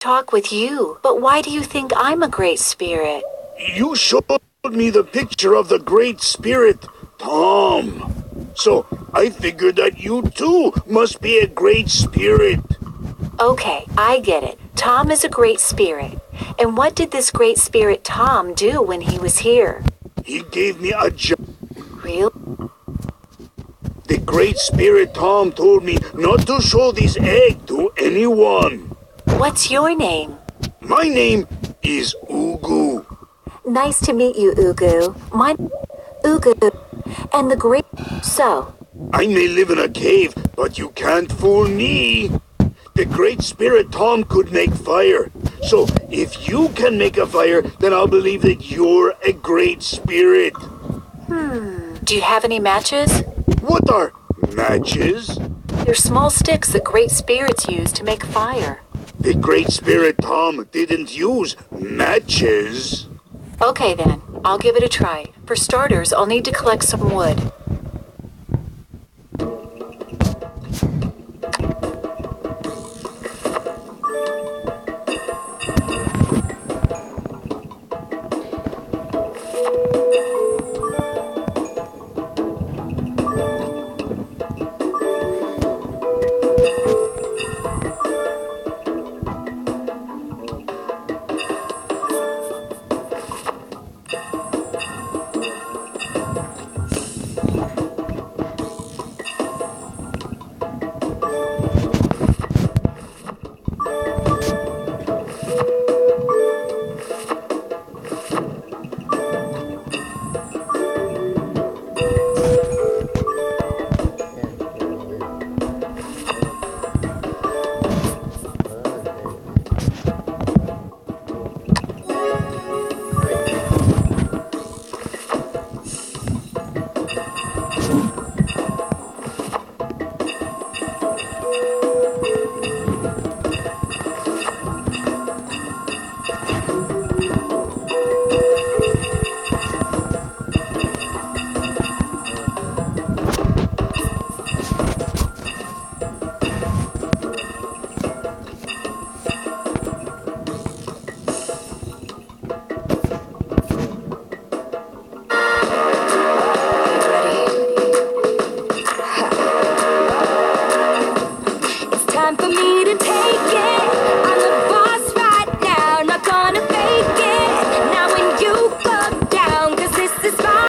talk with you, but why do you think I'm a great spirit? You showed me the picture of the Great Spirit, Tom. So I figured that you too must be a Great Spirit. Okay, I get it. Tom is a great spirit. And what did this great spirit Tom do when he was here? He gave me a job. Real? The Great Spirit Tom told me not to show this egg to anyone. What's your name? My name is Ugu. Nice to meet you, Ugu. My Ugu. And the great. So, I may live in a cave, but you can't fool me. The Great Spirit Tom could make fire. So if you can make a fire, then I'll believe that you're a Great Spirit. Hmm. do you have any matches? What are matches? They're small sticks that great spirits use to make fire. The Great Spirit Tom didn't use matches. Okay then, I'll give it a try. For starters, I'll need to collect some wood. time for me.